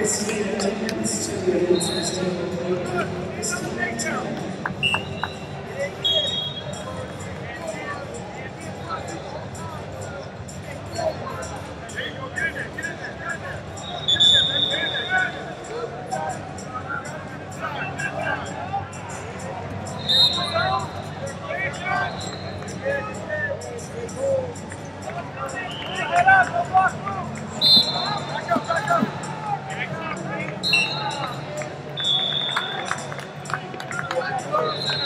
Christina Williams to the Christina Williams. Thank you.